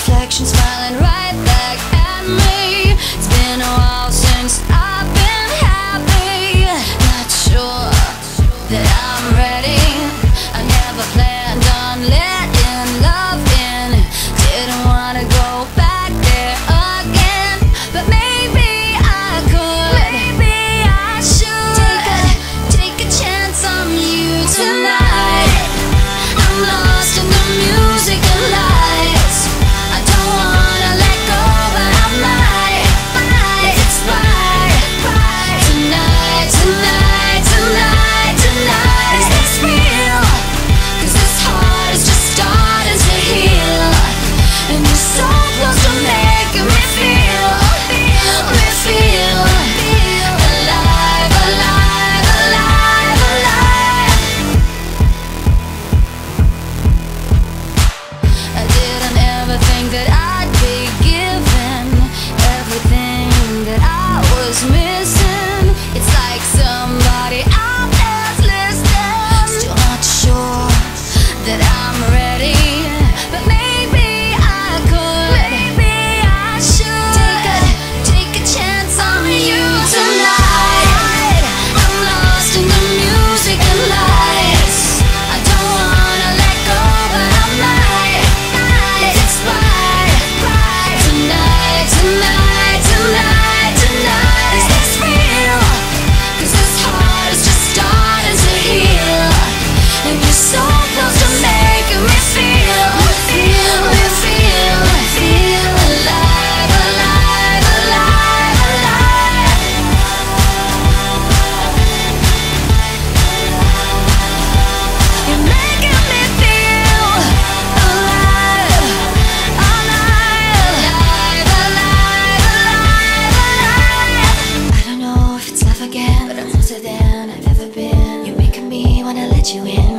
reflection smiling right you make it feel alive I don't know if it's love again, but I'm also there and I've never been. You make me wanna let you in,